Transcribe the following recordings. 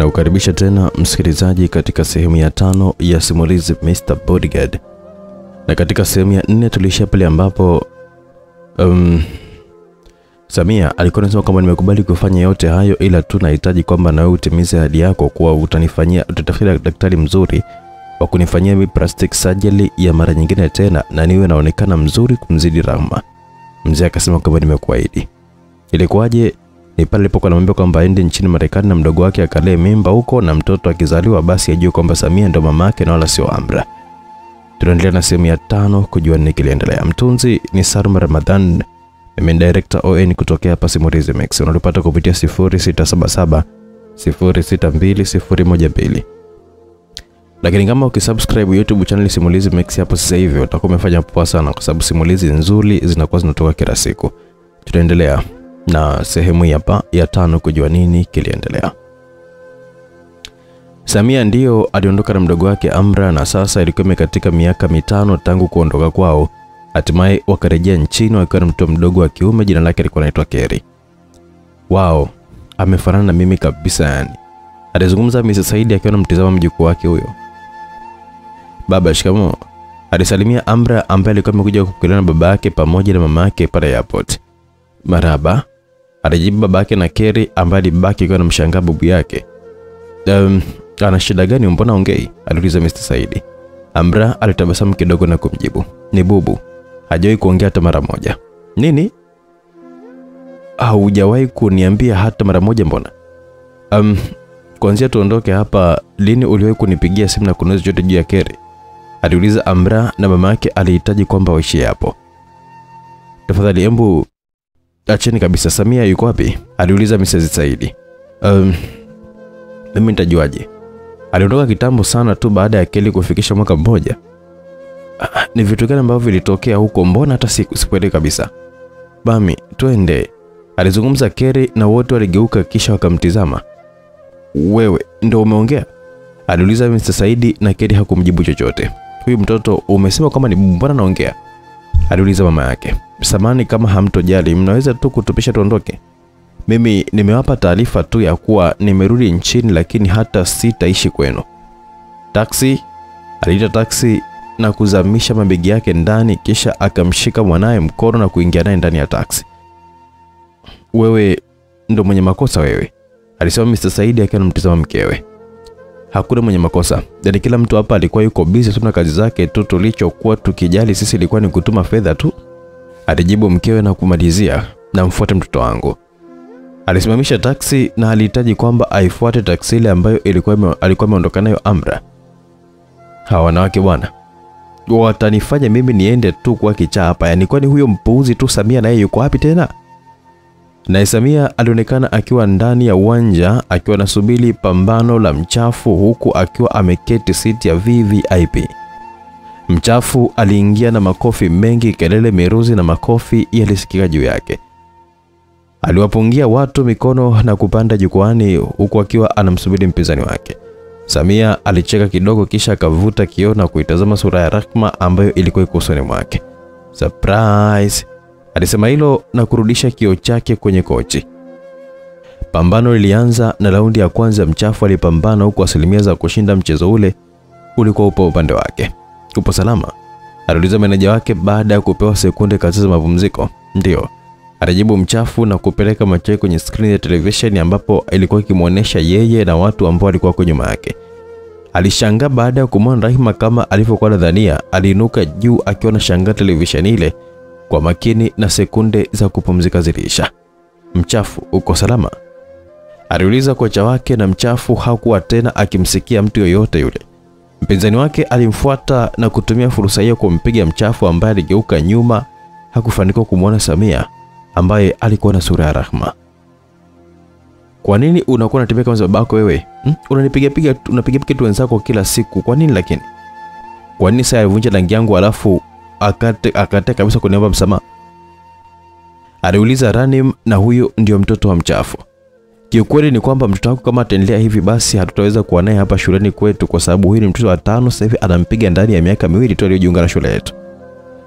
na kukaribisha tena msikilizaji katika sehemu ya tano ya simulizi Mr. Bodyguard. Na katika sehemu ya nne tuliishia pale ambapo um, Samia alikuwa anasema kwamba nimekubali kufanya yote hayo, ila tu nahitaji kwamba na wewe utimize ahadi yako kuwa utanifanyia utatafuta daktari mzuri wa kunifanyia mi plastic surgery ya mara nyingine tena na niwe naonekana mzuri kumzidi Rahma. Mzee akasema kwamba nimekuahidi. Ilikuwaje? Ni pale alipokuwa anamwambia kwamba aende nchini Marekani na mdogo wake akalee mimba huko, na mtoto akizaliwa basi ajue kwamba Samia ndo mama yake na wala sio Amra. Tunaendelea na sehemu ya tano kujua nini kiliendelea. Mtunzi ni Salma Ramadhan, mimi director ON kutokea hapa Simulizi Max. Unalipata kupitia 0677 062012. Lakini kama ukisubscribe YouTube channel Simulizi Max hapo sasa hivi utakuwa umefanya poa sana, kwa sababu simulizi nzuri zinakuwa zinatoka kila siku. Tutaendelea na sehemu ya, pa, ya tano kujua nini kiliendelea. Samia ndiyo aliondoka na mdogo wake Amra, na sasa ilikuwa imekatika miaka mitano tangu kuondoka kwao. Hatimaye wakarejea nchini wakiwa na mtoto mdogo wa kiume, jina lake alikuwa anaitwa Keri. Wao amefanana na mimi kabisa yani, alizungumza Mrs. Saidi akiwa anamtizama mjukuu wake huyo. Baba, shikamo alisalimia Amra ambaye alikuwa amekuja kukutana na baba yake pamoja na mama yake pale airport. Maraba, alijibu babake na Keri ambaye alibaki akiwa anamshangaa babu yake. Um, ana shida gani? Mbona ongei? aliuliza Mr. Saidi. Amra alitabasamu kidogo na kumjibu, ni bubu, hajawahi kuongea hata mara moja. Nini? Haujawahi kuniambia hata mara moja? Mbona? Um, kuanzia tuondoke hapa, lini uliwahi kunipigia simu na kuniuliza chochote juu ya Keri? aliuliza Amra, na mama yake alihitaji kwamba waishie hapo. Tafadhali embu acheni kabisa. Samia yuko wapi? aliuliza Mrs. Saidi. Um, mimi nitajuaje? Aliondoka kitambo sana tu baada ya Keli kufikisha mwaka mmoja. Ah, ni vitu gani ambavyo vilitokea huko? Mbona hata siku sikuelewi kabisa. Bami, twende, alizungumza Keri na wote waligeuka kisha wakamtizama. Wewe ndo umeongea? aliuliza Mr. Saidi na Keri hakumjibu chochote. Huyu mtoto umesema kama ni mbona naongea? Aliuliza mama yake. Samani, kama hamtojali, mnaweza tu kutupisha tuondoke. Mimi nimewapa taarifa tu ya kuwa nimerudi nchini, lakini hata sitaishi kwenu. Taksi aliita taksi na kuzamisha mabegi yake ndani, kisha akamshika mwanaye mkono na kuingia naye ndani ya taksi. Wewe ndo mwenye makosa wewe, alisema Mr. Saidi akiwa anamtazama mkewe. Hakuna mwenye makosa, yaani kila mtu hapa alikuwa yuko busy tu na kazi zake tu. Tulichokuwa tukijali sisi ilikuwa ni kutuma fedha tu, alijibu mkewe na kumalizia, namfuate mtoto wangu. Alisimamisha taksi na alihitaji kwamba aifuate taksi ile ambayo ilikuwa alikuwa ameondoka nayo Amra. Hawa wanawake bwana watanifanya mimi niende tu kwa kichaa hapa. Yaani kwani huyo mpuuzi tu Samia naye yuko wapi tena? Naye Samia alionekana akiwa ndani ya uwanja akiwa anasubiri pambano la mchafu huku akiwa ameketi siti ya VVIP. Mchafu aliingia na makofi mengi, kelele, miruzi na makofi yalisikika juu yake. Aliwapungia watu mikono na kupanda jukwani huku akiwa anamsubiri mpinzani wake. Samia alicheka kidogo kisha akavuta kioo na kuitazama sura ya Rahma ambayo ilikuwa iko usoni mwake. Surprise! Alisema hilo na kurudisha kio chake kwenye kochi. Pambano lilianza na raundi ya kwanza mchafu alipambana huku asilimia za kushinda mchezo ule ulikuwa upo upande wake. Upo salama? Aliuliza meneja wake baada ya kupewa sekunde kadhaa za mapumziko. Ndio alijibu mchafu na kupeleka macho kwenye skrini ya televisheni ambapo ilikuwa ikimwonyesha yeye na watu ambao walikuwa kwa nyuma yake. Alishangaa baada ya kumwona Rahima kama alivyokuwa nadhania. Aliinuka juu akiwa anashangaa televisheni ile kwa makini na sekunde za kupumzika zilisha. Mchafu, uko salama? Aliuliza kocha wake na mchafu hakuwa tena akimsikia mtu yoyote yule. Mpinzani wake alimfuata na kutumia fursa hiyo kumpiga mchafu ambaye aligeuka nyuma, hakufanikiwa kumwona Samia ambaye alikuwa na sura ya Rahma. Kwa nini unakuwa unatembea kama babako wewe? Hmm? Unanipiga piga unapiga piga tu wenzako kila siku. Kwa nini lakini? Kwa nini sasa alivunja rangi yangu alafu akate akate kabisa kuniomba msamaha? Aliuliza Ranim na huyo ndio mtoto wa mchafu. Kiukweli ni kwamba mtoto wako kama ataendelea hivi basi hatutaweza kuwa naye hapa shuleni kwetu kwa sababu huyu ni mtoto wa tano sasa hivi anampiga ndani ya miaka miwili tu aliyojiunga na shule yetu.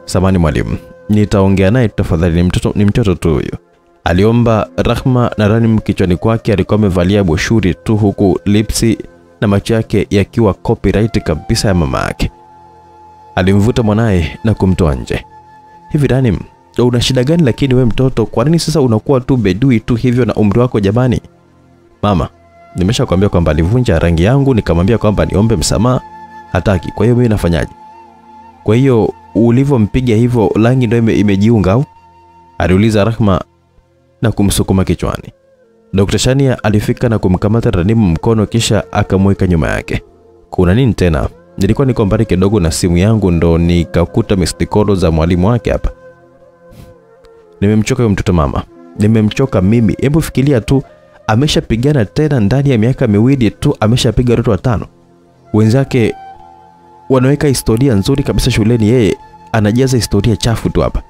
Samani mwalimu, nitaongea naye tafadhali, ni mtoto ni mtoto tu huyo. Aliomba Rahma na Ranim kichwani kwake alikuwa amevalia boshuri tu, huku lipsi na macho yake yakiwa copyright kabisa ya mama yake. Alimvuta mwanaye na kumtoa nje. Hivi Ranim, una shida gani? Lakini we mtoto, kwa nini sasa unakuwa tu bedui tu hivyo na umri wako jamani? Mama, nimesha kuambia kwamba alivunja rangi yangu, nikamwambia kwamba niombe msamaha, hataki. Kwa hiyo mimi nafanyaje? Kwa hiyo ulivyompiga hivyo rangi ndio ime, imejiunga au? aliuliza Rahma na kumsukuma kichwani. Dr. Shania alifika na kumkamata Ranimu mkono kisha akamweka nyuma yake. Kuna nini tena? Nilikuwa niko mbali kidogo na simu yangu ndo nikakuta mistikolo za mwalimu wake hapa. Nimemchoka huyo mtoto mama. Nimemchoka mimi. Hebu fikiria tu ameshapigana tena ndani ya miaka miwili tu ameshapiga watoto watano. Wenzake wanaweka historia nzuri kabisa shuleni, yeye anajaza historia chafu tu hapa.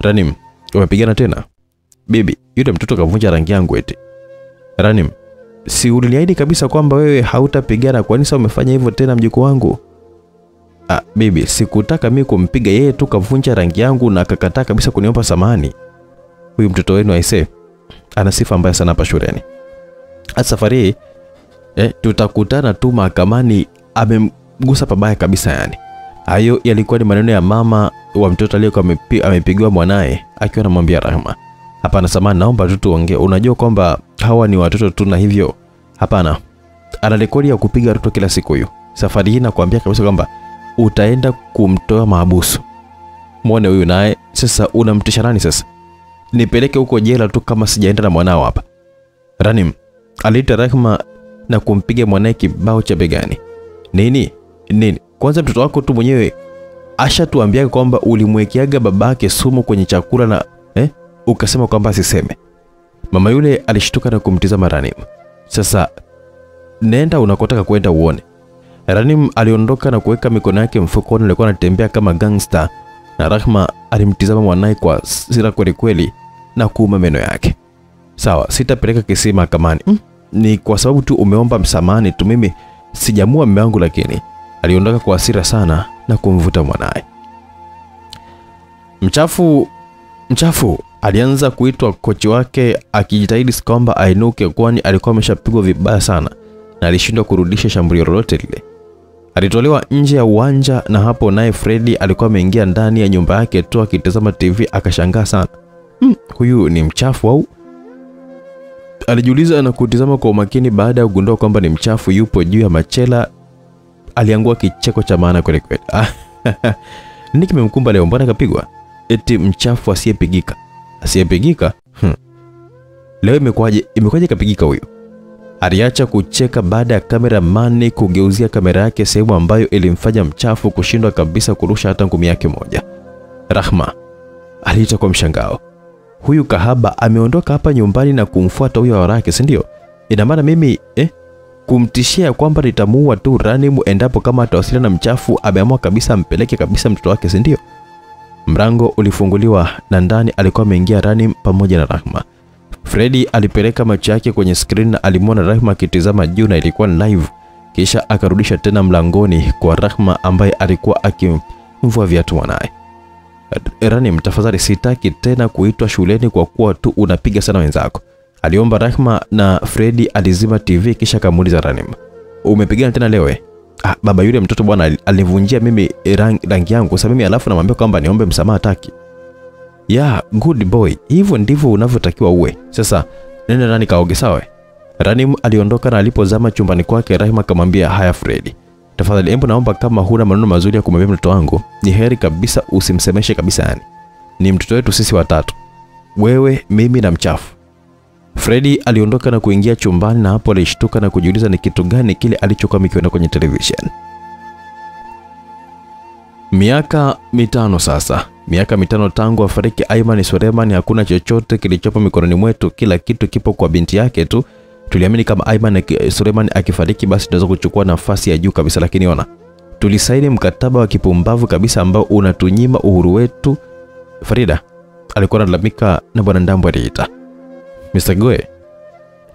Ranim, umepigana tena? Bibi, yule mtoto kavunja rangi yangu eti. Ranim, si uliniahidi kabisa kwamba wewe hautapigana, kwa nini sasa umefanya hivyo tena mjukuu wangu? Ah, bibi, sikutaka mimi kumpiga yeye tu kavunja rangi yangu na akakataa kabisa kuniomba samani. Huyu mtoto wenu aise ana sifa mbaya sana hapa shuleni. Hata safari eh, tutakutana tu mahakamani, amemgusa pabaya kabisa yani. Hayo yalikuwa ni maneno ya mama wa mtoto aliyekuwa amepi- amepigiwa mwanaye akiwa anamwambia Rahma, hapana, samani, naomba tu tuongee. Unajua kwamba hawa ni watoto tu na hivyo hapana. Ana rekodi ya kupiga watoto kila siku huyu. Safari hii nakwambia kabisa kwamba utaenda kumtoa mahabusu. Muone huyu naye sasa, unamtisha nani sasa? Nipeleke huko jela tu kama sijaenda na mwanao hapa. Ranim aliita Rahma na kumpiga mwanae kibao cha begani. Nini nini? Kwanza mtoto wako tu mwenyewe ashatuambia kwamba ulimwekeaga babake sumu kwenye chakula na ukasema kwamba asiseme. Mama yule alishtuka na kumtizama Ranim. Sasa nenda unakotaka kwenda uone. Ranim aliondoka na kuweka mikono yake mfukoni, alikuwa anatembea kama gangster, na Rahma alimtizama mwanaye kwa sira kweli kweli na kuuma meno yake. Sawa, sitapeleka kesi mahakamani. Mm, ni kwa sababu tu umeomba msamani tu, mimi sijamua mume wangu. Lakini aliondoka kwa hasira sana na kumvuta mwanaye. Mchafu mchafu alianza kuitwa kochi wake akijitahidi kwamba ainuke, kwani alikuwa ameshapigwa vibaya sana na alishindwa kurudisha shambulio lolote lile. Alitolewa nje ya uwanja na hapo naye Fredi alikuwa ameingia ndani ya nyumba yake tu akitazama TV akashangaa sana. Hmm, huyu ni mchafu au? Alijiuliza na kutizama kwa umakini baada ya kugundua kwamba ni mchafu yupo juu ya machela. Aliangua kicheko cha maana kweli kweli. Ah, Nini kimemkumba leo? Mbona kapigwa? Eti mchafu asiyepigika. Asiyepigika? Hmm. Leo imekwaje? Imekwaje kapigika huyo? Aliacha kucheka baada ya kameramani kugeuzia kamera yake sehemu ambayo ilimfanya mchafu kushindwa kabisa kurusha hata ngumi yake moja. Rahma aliita kwa mshangao. Huyu kahaba ameondoka hapa nyumbani na kumfuata huyo warake, si ndio? Ina maana mimi eh, kumtishia kwamba nitamuua tu Ranimu endapo kama atawasiliana na mchafu, ameamua kabisa ampeleke kabisa mtoto wake, si ndio? Mrango ulifunguliwa na ndani alikuwa ameingia Ranim pamoja na Rahma. Fredi alipeleka macho yake kwenye skrini na alimwona Rahma akitizama juu na ilikuwa live. Kisha akarudisha tena mlangoni kwa Rahma ambaye alikuwa akimvua viatu mwanaye. Ranim, tafadhali sitaki tena kuitwa shuleni kwa kuwa tu unapiga sana wenzako. Aliomba Rahma na Fredi alizima TV kisha akamuuliza Ranim. Umepigana tena leo eh? Ah, baba yule mtoto bwana alivunjia mimi rangi, rangi yangu sasa mimi alafu namwambia kwamba niombe msamaha taki. Yeah, good boy. Hivyo ndivyo unavyotakiwa uwe. Sasa nenda ndani kaoge sawa? Rani aliondoka na alipozama chumbani kwake Rahima akamwambia haya Fredi. Tafadhali hebu naomba kama huna maneno mazuri ya kumwambia mtoto wangu, ni heri kabisa usimsemeshe kabisa yani. Ni mtoto wetu sisi watatu. Wewe, mimi na mchafu. Fredi aliondoka na kuingia chumbani na hapo alishtuka na kujiuliza ni kitu gani kile alichokuwa mikiona kwenye television. Miaka mitano sasa, miaka mitano tangu afariki Ayman Suleiman, hakuna chochote kilichopo mikononi mwetu, kila kitu kipo kwa binti yake tu. Tuliamini kama Ayman Suleiman akifariki, basi tunaweza kuchukua nafasi ya juu kabisa, lakini ona, tulisaini mkataba wa kipumbavu kabisa ambao unatunyima uhuru wetu. Farida alikuwa analalamika na bwana Ndambo aliita Mr. Goe,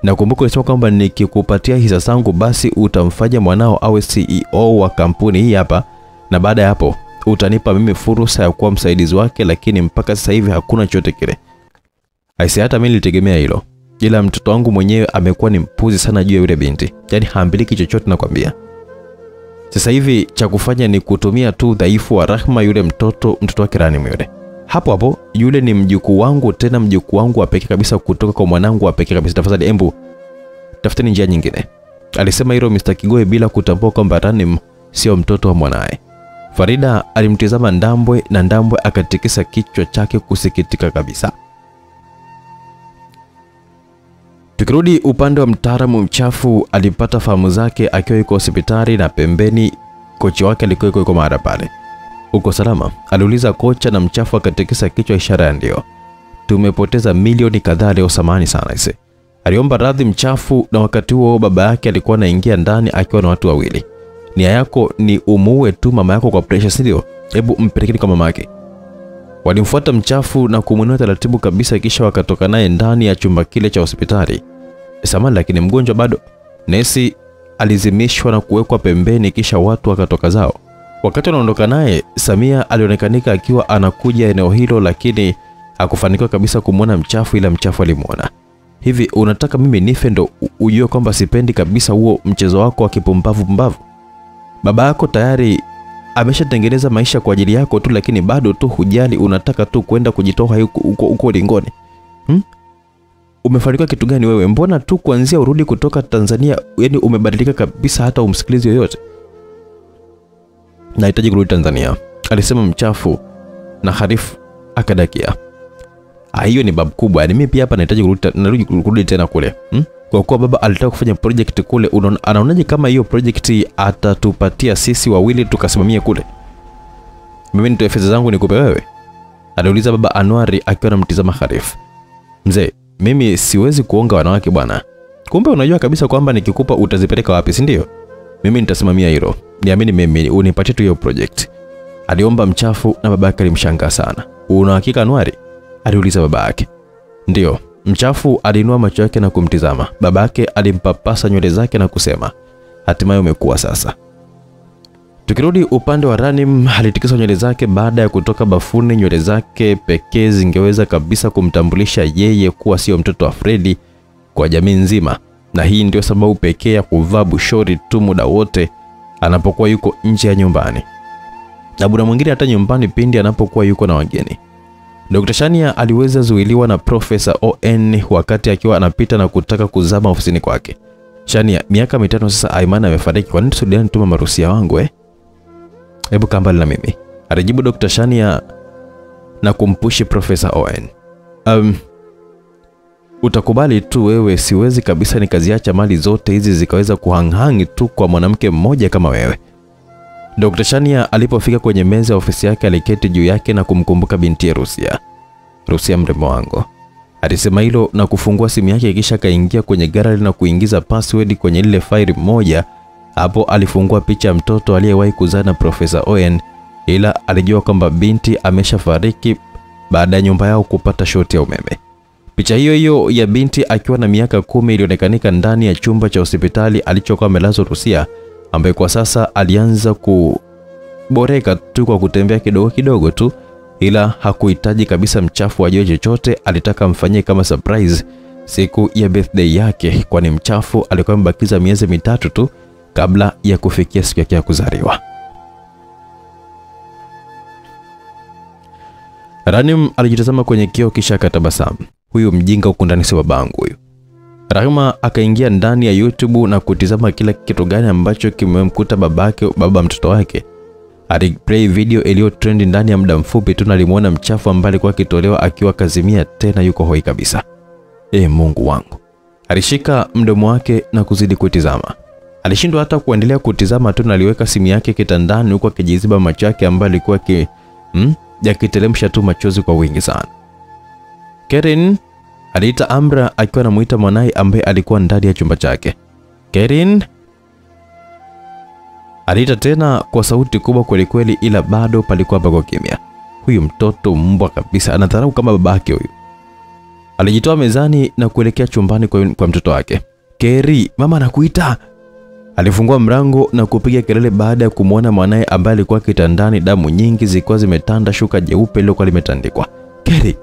nakumbuka ulisema kwamba nikikupatia hisa zangu basi utamfanya mwanao awe CEO wa kampuni hii hapa, na baada ya hapo utanipa mimi fursa ya kuwa msaidizi wake, lakini mpaka sasa hivi hakuna chote kile. Aisee, hata mimi nilitegemea hilo, ila mtoto wangu mwenyewe amekuwa ni mpuzi sana juu ya yule binti, yaani haambiliki chochote, nakwambia. Sasa hivi cha kufanya ni kutumia tu udhaifu wa Rahma, yule mtoto mtoto wake Ranim yule. Hapo hapo, yule ni mjukuu wangu, tena mjukuu wangu wa pekee kabisa kutoka kwa mwanangu wa pekee kabisa. Tafadhali embu tafuteni njia nyingine. Alisema hilo Mr. Kigoe bila kutambua kwamba Ranim sio mtoto wa mwanaye. Farida alimtizama Ndambwe na Ndambwe akatikisa kichwa chake kusikitika kabisa. Tukirudi upande wa mtaalamu mchafu, alipata fahamu zake akiwa yuko hospitali na pembeni kocha wake alikuwa yuko mara pale. Uko salama? aliuliza kocha na mchafu akatikisa kichwa ishara ya ndio. Tumepoteza milioni kadhaa leo, samani sana ise. Aliomba radhi mchafu, na wakati huo baba yake alikuwa anaingia ndani akiwa na watu wawili. Nia yako ni umuue tu mama yako kwa pressure, si ndio? Hebu mpelekeni kwa mama yake. Walimfuata mchafu na kumwinua taratibu kabisa, kisha wakatoka naye ndani ya chumba kile cha hospitali. Samani, lakini mgonjwa bado. Nesi alizimishwa na kuwekwa pembeni, kisha watu wakatoka zao. Wakati anaondoka naye, Samia alionekanika akiwa anakuja eneo hilo, lakini hakufanikiwa kabisa kumwona mchafu, ila mchafu alimwona. Hivi unataka mimi nife ndo ujue kwamba sipendi kabisa huo mchezo wako wa kipumbavu pumbavu? Baba yako tayari ameshatengeneza maisha kwa ajili yako tu, lakini bado tu hujali, unataka tu kwenda kujitoa huko ulingoni hmm? Umefanikiwa kitu gani wewe? Mbona tu kuanzia urudi kutoka Tanzania, yani umebadilika kabisa, hata umsikilizi yoyote. Nahitaji kurudi Tanzania, alisema mchafu, na Harifu akadakia. Ah, hiyo ni babu kubwa. Yaani mimi pia hapa nahitaji kurudi kurudi tena kule. Hmm? Kwa kuwa baba alitaka kufanya project kule, anaonaje kama hiyo project atatupatia sisi wawili tukasimamia kule? Mimi nitoe fedha zangu nikupe wewe? Aliuliza baba Anwari akiwa anamtizama Harif. Mzee, mimi siwezi kuonga wanawake bwana. Kumbe unajua kabisa kwamba nikikupa utazipeleka wapi, si ndio? Mimi nitasimamia hilo. Niamini mimi, unipatie tu hiyo project. Aliomba mchafu na babake alimshangaa sana. Una hakika Anwari? aliuliza babake. Ndiyo, mchafu aliinua macho yake na kumtizama. Babake alimpapasa nywele zake na kusema, hatimaye umekuwa sasa. Tukirudi upande wa Ranim, alitikisa nywele zake baada ya kutoka bafuni. Nywele zake pekee zingeweza kabisa kumtambulisha yeye kuwa sio mtoto wa Fredi kwa jamii nzima, na hii ndio sababu pekee ya kuvaa bushori tu muda wote anapokuwa yuko nje ya nyumbani, na bwana mwingine hata nyumbani pindi anapokuwa yuko na wageni. Dr. Shania aliweza zuiliwa na Profesa ON wakati akiwa anapita na kutaka kuzama ofisini kwake. Shania, miaka mitano sasa Aiman amefariki, kwa nini Sudan tuma marusia wangu eh? Hebu kaa mbali na mimi, alijibu Dr. Shania na kumpushi Profesa ON. Um, utakubali tu wewe, siwezi kabisa nikaziacha mali zote hizi zikaweza kuhanghangi tu kwa mwanamke mmoja kama wewe. Dr. Shania alipofika kwenye meza ya ofisi yake aliketi juu yake na kumkumbuka binti ya Rusia. Rusia mrembo wangu. Alisema hilo na kufungua simu yake kisha akaingia kwenye gallery na kuingiza password kwenye lile faili moja. Hapo alifungua picha ya mtoto aliyewahi kuzaa na Profesa Owen ila alijua kwamba binti ameshafariki baada ya nyumba yao kupata shoti ya umeme. Picha hiyo hiyo ya binti akiwa na miaka kumi ilionekanika ndani ya chumba cha hospitali alichokuwa amelazwa Rusia ambaye kwa sasa alianza kuboreka tu kwa kutembea kidogo kidogo tu, ila hakuhitaji kabisa mchafu ajue chochote. Alitaka amfanyie kama surprise siku ya birthday yake, kwani mchafu alikuwa amebakiza miezi mitatu tu kabla ya kufikia siku yake ya kuzaliwa. Ranim alijitazama kwenye kioo kisha akatabasamu. Huyu mjinga huku ndani si babangu huyu. Rahima akaingia ndani ya YouTube na kutizama kila kitu gani ambacho kimemkuta babake baba mtoto wake. Aliplay video iliyo trend ndani ya muda mfupi tu na alimuona mchafu ambaye alikuwa akitolewa akiwa kazimia tena yuko hoi kabisa. E Mungu wangu. Alishika mdomo wake na kuzidi kutizama. Alishindwa hata kuendelea kutizama tu naliweka simu yake kitandani huku akijiziba macho yake ambayo alikuwa ki, hmm, yakiteremsha tu machozi kwa wingi sana. Karen aliita Amra akiwa anamuita mwanaye ambaye alikuwa ndani ya chumba chake. Karen aliita tena kwa sauti kubwa kweli kweli, ila bado palikuwa pako kimya. Huyu mtoto mbwa kabisa, anadharau kama babake huyu. Alijitoa mezani na kuelekea chumbani kwa, kwa mtoto wake. Keri, mama anakuita. Alifungua mlango na kupiga kelele baada ya kumwona mwanaye ambaye alikuwa kitandani, damu nyingi zilikuwa zimetanda shuka jeupe lilokuwa limetandikwa. Keri,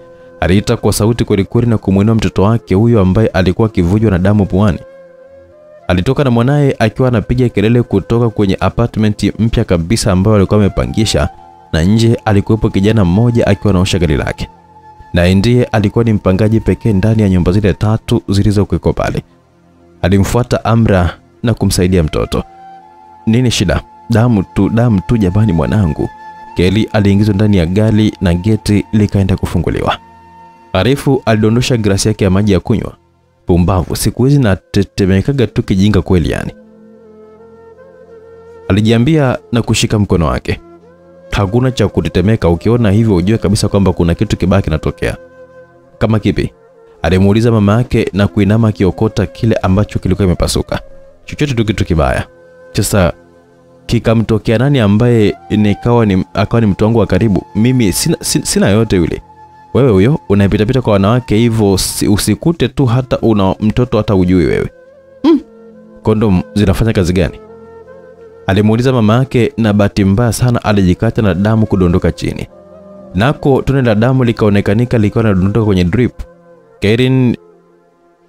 Aliita kwa sauti kwelikweli na kumwinua mtoto wake huyo ambaye alikuwa akivujwa na damu puani. Alitoka na mwanaye akiwa anapiga kelele kutoka kwenye apartment mpya kabisa ambayo alikuwa amepangisha, na nje alikuwepo kijana mmoja akiwa anaosha gari lake, na ndiye alikuwa ni mpangaji pekee ndani ya nyumba zile tatu zilizokuweko pale. Alimfuata Amra na kumsaidia mtoto. Nini shida? Damu tu, damu tu jamani mwanangu. Keli aliingizwa ndani ya gari na geti likaenda kufunguliwa. Arifu alidondosha glasi yake ya maji ya kunywa. Pumbavu, siku hizi natetemekaga tu kijinga kweli yani. Alijiambia na kushika mkono wake. Hakuna cha kutetemeka, ukiona hivyo ujue kabisa kwamba kuna kitu kibaya kinatokea. Kama kipi? Alimuuliza mama yake na kuinama akiokota kile ambacho kilikuwa kimepasuka. Chochote tu kitu kibaya. Sasa kikamtokea nani ambaye nikawa ni akawa ni mtu wangu wa karibu? Mimi sina, sina, sina yote yule. Wewe huyo unapitapita kwa wanawake hivyo usikute tu hata una mtoto hata ujui wewe. Mm. Kondom zinafanya kazi gani? Alimuuliza mama yake na bahati mbaya sana alijikata na damu kudondoka chini. Nako tone la damu likaonekanika likiwa linadondoka kwenye drip. Karen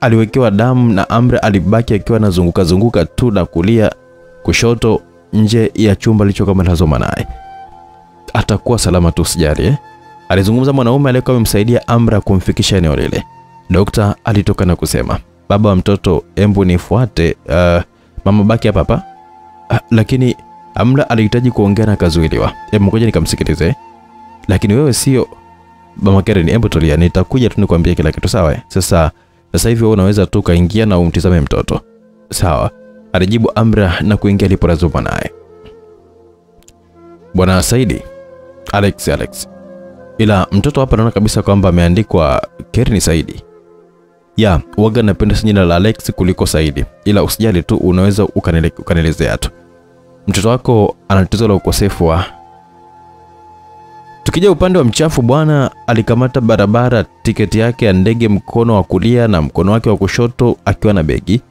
aliwekewa damu na Amra alibaki akiwa anazunguka zunguka tu na kulia kushoto nje ya chumba alichokuwa amelazwa naye. Atakuwa salama tu usijali eh? Alizungumza mwanaume aliyekuwa amemsaidia Amra kumfikisha eneo lile. Dokta alitoka na kusema, baba wa mtoto, embu nifuate. Uh, mama baki hapa hapa. Uh, lakini Amra alihitaji kuongea na akazuiliwa. Hebu ngoja nikamsikilize. Lakini wewe sio Mama Karen, hebu tulia, nitakuja tu nikwambie kila kitu sawa? eh? Sasa sasa hivi wewe unaweza tu kaingia na umtizame mtoto. Sawa, alijibu Amra na kuingia aliporazuma naye. Bwana Saidi, Alex Alex. Ila mtoto hapa naona kabisa kwamba ameandikwa Kerini Saidi. Ya, waga napenda jina la Alex kuliko Saidi. Ila usijali tu unaweza ukanielezea tu. Mtoto wako ana tatizo la ukosefu wa Tukija upande wa mchafu bwana alikamata barabara tiketi yake ya ndege mkono wa kulia na mkono wake wa kushoto akiwa na begi.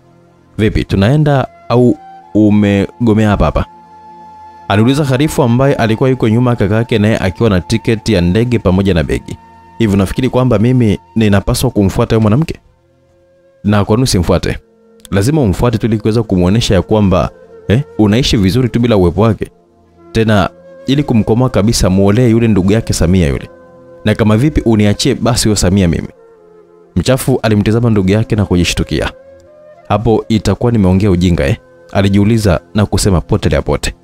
Vipi, tunaenda au umegomea hapa hapa? Aliuliza Harifu ambaye alikuwa yuko nyuma kakake, naye akiwa na tiketi ya ndege pamoja na begi. Hivi unafikiri kwamba mimi ninapaswa kumfuata yule mwanamke? Na kwa nini simfuate? Lazima umfuate tu ili kuweza kumuonesha ya kwamba eh, unaishi vizuri tu bila uwepo wake. Tena ili kumkomoa kabisa muolee yule ndugu yake Samia yule. Na kama vipi uniachie basi huyo Samia mimi. Mchafu alimtazama ndugu yake na kujishtukia. Hapo itakuwa nimeongea ujinga eh? Alijiuliza na kusema pote la pote.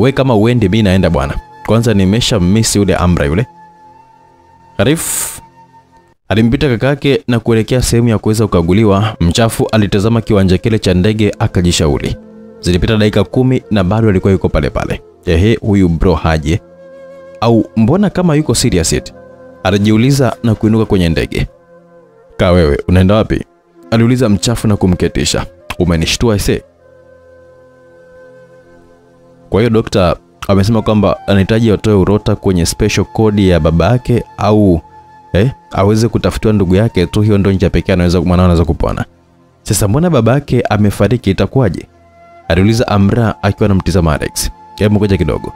We kama uende mi naenda bwana. Kwanza nimesha misi yule Amra yule. Arif alimpita kakake na kuelekea sehemu ya kuweza kukaguliwa. Mchafu alitazama kiwanja kile cha ndege akajishauri. Zilipita dakika kumi na bado alikuwa yuko pale pale. Ehe, huyu bro haje au mbona kama yuko serious yet? Alijiuliza na kuinuka kwenye ndege. Kaa wewe, unaenda wapi? Aliuliza mchafu na kumketisha. Umenishtua ise. Kwa hiyo dokta amesema kwamba anahitaji atoe urota kwenye special kodi ya baba yake au eh, aweze kutafutiwa ndugu yake tu. Hiyo ndio njia pekee anaweza mwanao anaweza kupona. Sasa mbona baba yake amefariki, itakuwaje? aliuliza Amra akiwa anamtizama Alex. Hebu ngoja kidogo.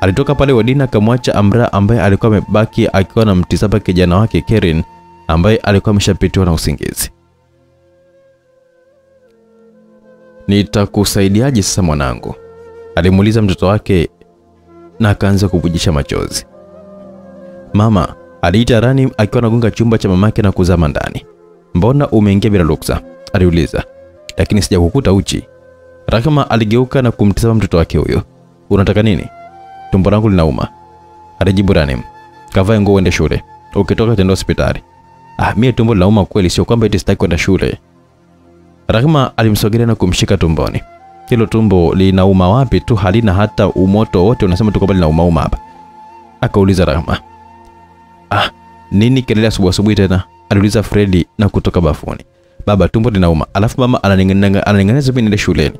Alitoka pale wadini akamwacha Amra ambaye alikuwa amebaki akiwa anamtizama kijana wake Karen ambaye alikuwa ameshapitiwa na usingizi. Nitakusaidiaje sasa mwanangu? Alimuuliza mtoto wake na akaanza kubujisha machozi. Mama aliita Rani akiwa anagonga chumba cha mamake na kuzama ndani. Mbona umeingia bila ruksa? aliuliza. Lakini sijakukuta uchi. Rahma aligeuka na kumtazama mtoto wake huyo. Unataka nini? Tumbo langu linauma. Alijibu Rani. Kavae nguo uende shule. Ukitoka tenda hospitali. Ah, mie tumbo linauma kweli, sio kwamba eti sitaki kwenda shule. Rahma alimsogelea na kumshika tumboni. Hilo tumbo linauma wapi tu, halina hata umoto wote, unasema tu kwamba linaumauma hapa. Akauliza Rahma. Ah, nini kelele asubuhi asubuhi tena? Aliuliza Fredi na kutoka bafuni. Baba, tumbo linauma. Alafu mama ananing'ang'ania mimi niende shuleni.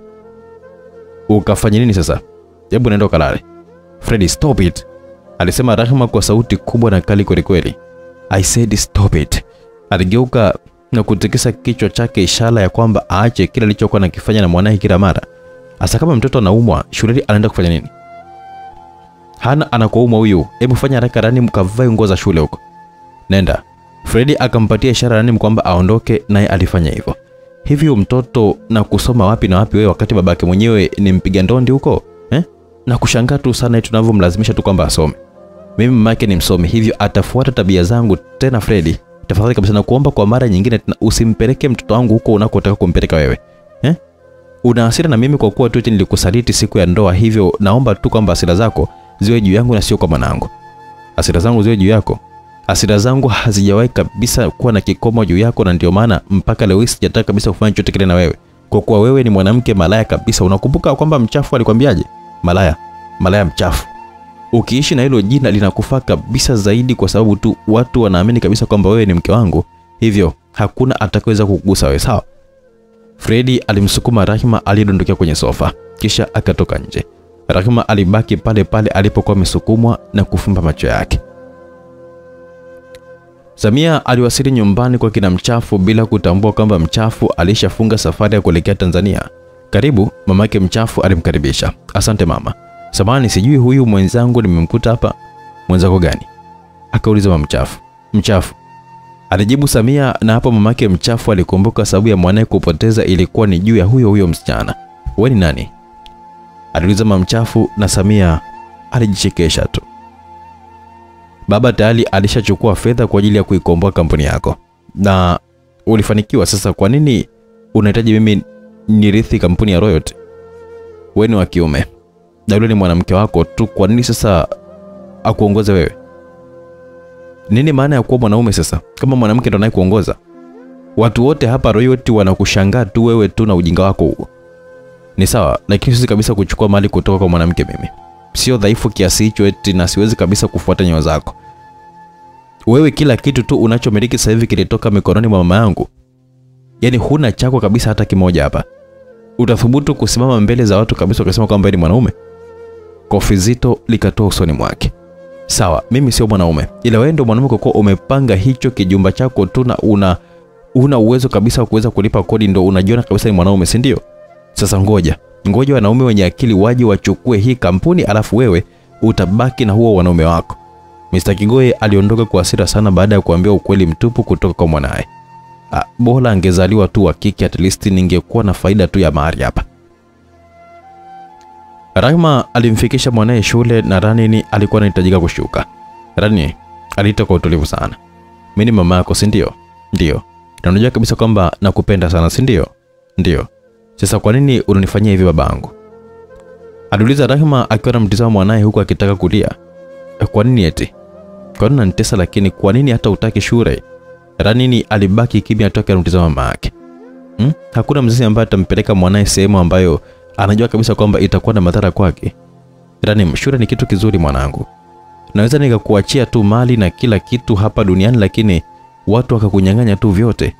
Ukafanya nini sasa? Hebu nenda ukalale. Freddy, stop it. Alisema Rahma kwa sauti kubwa na kali kwelikweli. kweli. I said stop it. Aligeuka na kutikisa kichwa chake ishara ya kwamba aache kile alichokuwa nakifanya na mwanae kila mara. Hasa kama mtoto anaumwa, shuleni anaenda kufanya nini? Hana anakoumwa huyu. Hebu fanya haraka Rani mkavae nguo za shule huko. nenda. Fredi akampatia ishara rani kwamba aondoke, naye alifanya hivyo. hivi mtoto na kusoma wapi na wapi wewe, wakati babake mwenyewe ni mpiga ndondi huko eh? Na kushangaa tu sana tunavyomlazimisha tu kwamba asome. Mimi mamake ni msomi, hivyo atafuata tabia zangu. Tena Fredi, tafadhali kabisa na kuomba kwa mara nyingine usimpeleke mtoto wangu huko unakotaka kumpeleka wewe? Una hasira na mimi kwa kuwa tu eti nilikusaliti siku ya ndoa, hivyo naomba tu kwamba hasira zako ziwe juu yangu na sio kwa mwanangu. Hasira zangu ziwe juu yako? Hasira zangu hazijawahi kabisa kuwa na kikomo juu yako, na ndio maana mpaka leo hii sijataka kabisa kufanya chochote kile na wewe, kwa kuwa wewe ni mwanamke malaya kabisa. Unakumbuka kwamba mchafu alikwambiaje? Malaya, malaya mchafu. Ukiishi na hilo jina linakufaa kabisa zaidi, kwa sababu tu watu wanaamini kabisa kwamba wewe ni mke wangu, hivyo hakuna atakayeweza kukugusa wewe, sawa? Fredi alimsukuma Rahima aliyedondokea kwenye sofa, kisha akatoka nje. Rahima alibaki pale pale alipokuwa amesukumwa na kufumba macho yake. Samia aliwasili nyumbani kwa kina Mchafu bila kutambua kwamba Mchafu alishafunga safari ya kuelekea Tanzania. Karibu, mamake Mchafu alimkaribisha. Asante mama. Samani, sijui huyu mwenzangu nimemkuta hapa. Mwenzako gani? Akauliza mama Mchafu. Mchafu alijibu Samia, na hapo mamake Mchafu alikumbuka sababu ya mwanae kupoteza ilikuwa ni juu ya huyo huyo msichana. Wewe ni nani? aliuliza mama Mchafu, na Samia alijichekesha tu. Baba tayari alishachukua fedha kwa ajili ya kuikomboa kampuni yako na ulifanikiwa. Sasa kwa nini unahitaji mimi nirithi kampuni ya Royalty? Wewe ni wa kiume na yule ni mwanamke wako tu, kwa nini sasa akuongoze wewe? Nini maana ya kuwa mwanaume sasa kama mwanamke ndo anayekuongoza? Watu wote hapa Royalty wanakushangaa tu wewe tu na ujinga wako huo. Ni sawa, lakini siwezi kabisa kuchukua mali kutoka kwa mwanamke mimi sio dhaifu kiasi hicho eti na siwezi kabisa kufuata nyayo zako. Wewe kila kitu tu unachomiliki sasa hivi kilitoka mikononi mwa mama yangu, yaani huna chako kabisa hata kimoja hapa. Utathubutu kusimama mbele za watu kabisa ukasema kwamba ni mwanaume? Kofi zito likatoa usoni mwake. Sawa, mimi sio mwanaume, ila wewe ndio mwanaume kwa umepanga hicho kijumba chako tu na una una uwezo kabisa wa kuweza kulipa kodi, ndo unajiona kabisa ni mwanaume, si ndio? Sasa ngoja ngoja wanaume wenye akili waje wachukue hii kampuni, alafu wewe utabaki na huo wanaume wako. Mr. Kigoe aliondoka kwa hasira sana baada ya kuambia ukweli mtupu kutoka kwa mwanaye. Ah, bora angezaliwa tu wa kike, at least ningekuwa na faida tu ya mahari hapa. Rahma alimfikisha mwanaye shule na Ranini alikuwa anahitajika kushuka. rani aliita kwa utulivu sana. Mimi ni mama yako, si ndio? Ndio. Na unajua kabisa kwamba nakupenda sana, si ndio? Ndio. Sasa kwa nini unanifanyia hivi babangu? Aliuliza Rahma akiwa anamtizama mwanaye huku akitaka kulia. Kwa nini eti? Kwa nini unanitesa lakini kwa nini hata utaki shule? Ranini alibaki kimya toka anamtizama mama yake. Hmm? Hakuna mzazi ambaye atampeleka mwanaye sehemu ambayo anajua kabisa kwamba itakuwa na madhara kwake. Ranim, shule ni kitu kizuri mwanangu. Naweza nikakuachia tu mali na kila kitu hapa duniani lakini watu wakakunyang'anya tu vyote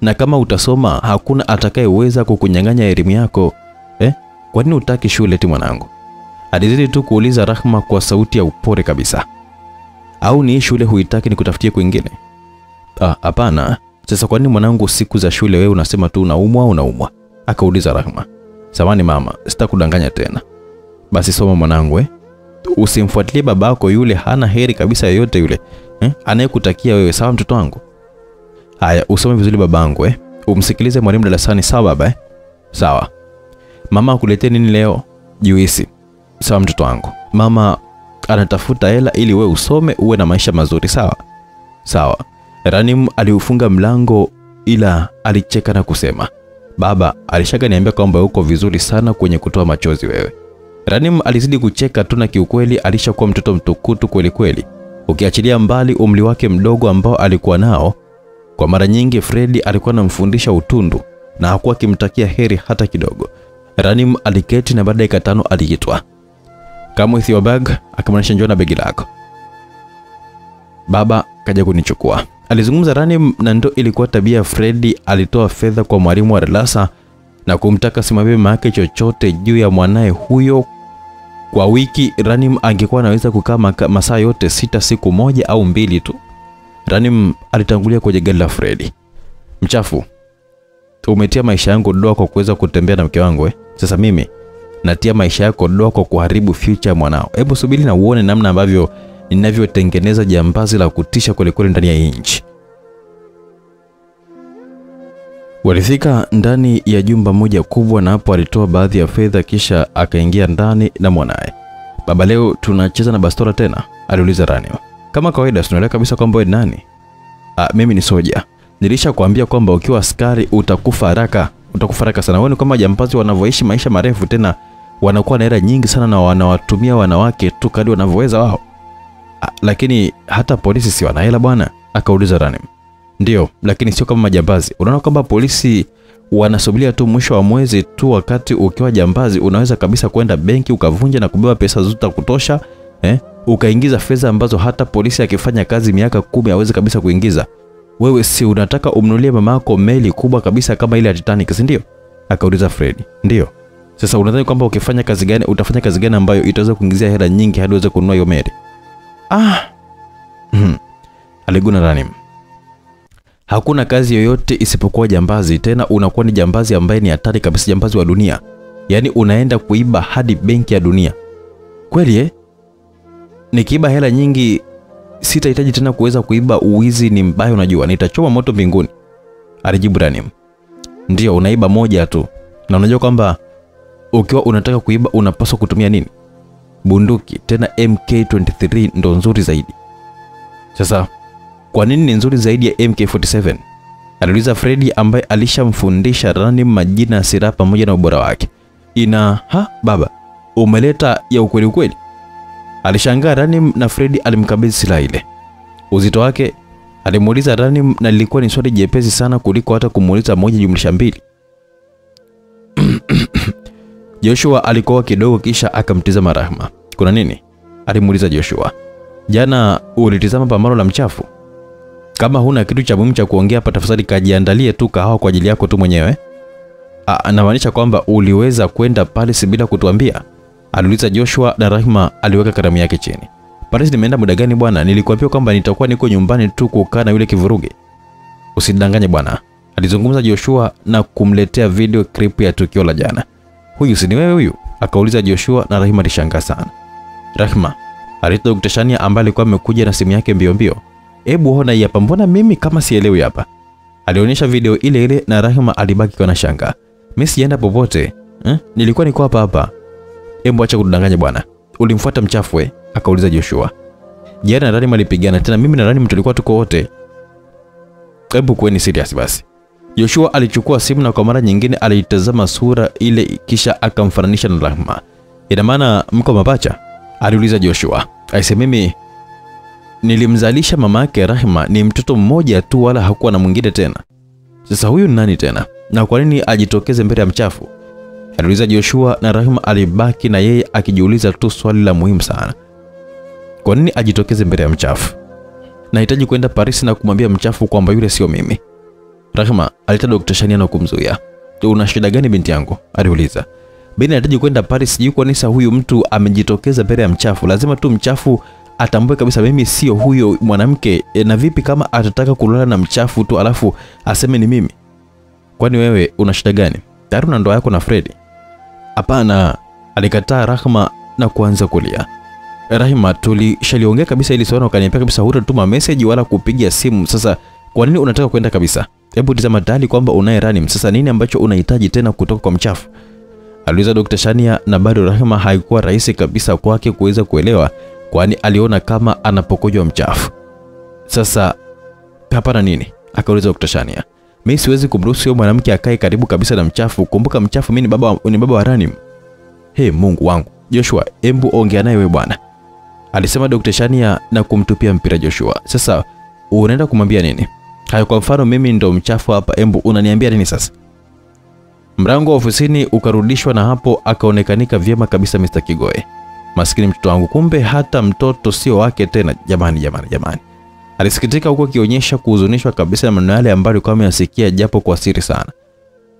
na kama utasoma hakuna atakayeweza kukunyang'anya elimu yako eh? Kwa nini utaki shule ti mwanangu? Alizidi tu kuuliza Rahma kwa sauti ya upore kabisa. Au ni shule huitaki nikutafutie kwingine? Ah, hapana. Sasa kwa nini mwanangu, siku za shule wewe unasema tu unaumwa unaumwa? Akauliza Rahma. Samani mama, sitakudanganya tena. Basi soma mwanangu eh? Usimfuatilie babako yule, hana heri kabisa yoyote yule eh? Anayekutakia wewe, sawa mtoto wangu? Haya, usome vizuri babangu eh. Umsikilize mwalimu darasani sawa baba eh? Sawa. Mama akuletee nini leo? Juisi. Sawa mtoto wangu. Mama anatafuta hela ili we usome uwe na maisha mazuri sawa? Sawa. Ranim aliufunga mlango ila alicheka na kusema, "Baba alishaka niambia kwamba uko vizuri sana kwenye kutoa machozi wewe." Ranim alizidi kucheka tu na kiukweli alishakuwa mtoto mtukutu kweli kweli. Ukiachilia mbali umri wake mdogo ambao alikuwa nao, kwa mara nyingi Fredi alikuwa anamfundisha utundu na hakuwa akimtakia heri hata kidogo. Ranim aliketi na baada ya dakika tano aliitwa. Come with your bag, akamwonyesha njoo na begi lako. Baba kaja kunichukua. Alizungumza Rani na ndo ilikuwa tabia ya Fredi. Alitoa fedha kwa mwalimu wa darasa na kumtaka simamie maake chochote juu ya mwanaye huyo. Kwa wiki Ranim angekuwa anaweza kukaa masaa yote sita, siku moja au mbili tu. Ranim alitangulia kwenye gari la Fredi. Mchafu, umetia maisha yangu doa kwa kuweza kutembea na mke wangu eh? Sasa mimi natia maisha yako doa kwa kuharibu future ya mwanao. Hebu subiri na uone namna ambavyo ninavyotengeneza jambazi la kutisha kwelikweli ndani ya nchi. Walifika ndani ya jumba moja kubwa, na hapo alitoa baadhi ya fedha, kisha akaingia ndani na mwanaye. Baba, leo tunacheza na bastola tena? aliuliza Rani. Kama kawaida, tunaelewa kabisa kwamba wewe nani? Ah, mimi ni soja. Nilishakwambia kwamba ukiwa askari utakufa haraka, utakufa haraka sana. Wewe kama jambazi wanavyoishi maisha marefu, tena wanakuwa na hela nyingi sana na wanawatumia wanawake tu kadri wanavyoweza wao. Ah, lakini hata polisi si wana hela bwana? akauliza Ranim. Ndio, lakini sio kama majambazi. Unaona kwamba polisi wanasubiria tu mwisho wa mwezi tu, wakati ukiwa jambazi unaweza kabisa kwenda benki ukavunja na kubeba pesa zote kutosha, eh? Ukaingiza fedha ambazo hata polisi akifanya kazi miaka kumi hawezi kabisa kuingiza. Wewe si unataka umnunulie mama yako meli kubwa kabisa kama ile ya Titanic, si ndio? Akauliza Fred. Ndio. Sasa unadhani kwamba ukifanya kazi gani, utafanya kazi gani ambayo itaweza kuingizia hela nyingi hadi uweze kununua hiyo meli? Ah. mm. Aliguna Ranim. Hakuna kazi yoyote isipokuwa jambazi, tena unakuwa ni jambazi ambaye ni hatari kabisa, jambazi wa dunia. Yaani unaenda kuiba hadi benki ya dunia. Kweli eh? Nikiiba hela nyingi sitahitaji tena kuweza kuiba. Uwizi ni mbaya, unajua, nitachoma moto mbinguni, alijibu Ranim. Ndio, unaiba moja tu, na unajua kwamba ukiwa unataka kuiba unapaswa kutumia nini? Bunduki, tena MK23 ndo nzuri zaidi. Sasa kwa nini ni nzuri zaidi ya MK47? Aliuliza Fredi ambaye alishamfundisha Rani majina ya silaha pamoja na ubora wake. Ina ha baba, umeleta ya ukweli ukweli? Alishangaa Rani na Fredi alimkabidhi silaha ile. Uzito wake alimuuliza Rani na lilikuwa ni swali jepesi sana kuliko hata kumuuliza moja jumlisha mbili. Joshua alikoa kidogo kisha akamtizama Rahma. Kuna nini? Alimuuliza Joshua. Jana ulitizama pambano la mchafu? Kama huna kitu cha muhimu cha kuongea hapa, tafadhali kajiandalie tu kahawa kwa ajili yako tu mwenyewe. Anamaanisha kwamba uliweza kwenda Paris bila kutuambia? Aliuliza Joshua na Rahma aliweka karamu yake chini. Paris nimeenda muda gani bwana? Nilikuambia kwamba nitakuwa niko nyumbani tu kukaa na yule kivuruge. Usidanganye bwana. Alizungumza Joshua na kumletea video clip ya tukio la jana. Huyu si ni wewe huyu? Akauliza Joshua na Rahima alishangaa sana. Rahma alitoa Dr. Shania ambaye alikuwa amekuja na simu yake mbio mbio. Hebu ona hapa, mbona mimi kama sielewi hapa? Alionyesha video ile ile na rahima alibaki kwa shanga. Mimi sijaenda popote. Eh? Nilikuwa niko hapa hapa. Hebu acha kudanganya bwana. Ulimfuata mchafu we? Akauliza Joshua. Jana na Rahma alipigana tena mimi na Rahma tulikuwa tuko wote. Hebu kuweni serious basi. Joshua alichukua simu na kwa mara nyingine alitazama sura ile kisha akamfananisha na Rahma. Ina maana mko mapacha? Aliuliza Joshua. Aise, mimi nilimzalisha mama yake Rahma, ni mtoto mmoja tu, wala hakuwa na mwingine tena. Sasa huyu ni nani tena, na kwa nini ajitokeze mbele ya mchafu? Aliuliza Joshua, na Rahma alibaki na yeye akijiuliza tu swali la muhimu sana. Kwa nini ajitokeze mbele ya mchafu? Nahitaji kwenda Paris na kumwambia mchafu kwamba yule sio mimi. Rahma alita Dr. Shania na kumzuia. Una shida gani binti yangu? aliuliza. Beni anahitaji kwenda Paris, sijui kwa nini huyu mtu amejitokeza mbele ya mchafu. Lazima tu mchafu atambue kabisa mimi sio huyo mwanamke. E, na vipi kama atataka kulala na mchafu tu alafu aseme ni mimi? Kwani wewe una shida gani? Tayari una ndoa yako na Fred? Hapana, alikataa Rahma na kuanza kulia. Rahma, tulishaliongea kabisa ili swala, ukaniambia kabisa hutatuma message wala kupiga simu. Sasa kwa nini unataka kwenda kabisa? Hebu tazama tayari kwamba unaye Ranim. Sasa nini ambacho unahitaji tena kutoka kwa mchafu? Aliuliza Dr. Shania na bado Rahma haikuwa rahisi kabisa kwake kuweza kuelewa kwani aliona kama anapokojwa mchafu. Sasa hapana nini? Akauliza Dr. Shania. Mimi siwezi kumruhusu yule mwanamke akae karibu kabisa na mchafu. Kumbuka mchafu mimi ni baba ni baba wa Ranim. He, Mungu wangu. Joshua, embu ongea naye wewe bwana. Alisema Dr. Shania na kumtupia mpira Joshua. Sasa unaenda kumwambia nini? Hayo kwa mfano mimi ndo mchafu hapa, embu unaniambia nini sasa? Mrango wa ofisini ukarudishwa na hapo akaonekanika vyema kabisa Mr. Kigoe. Maskini mtoto wangu, kumbe hata mtoto sio wake tena. Jamani, jamani, jamani. Alisikitika huku akionyesha kuhuzunishwa kabisa na maneno yale ambayo alikuwa ameyasikia japo kwa siri sana.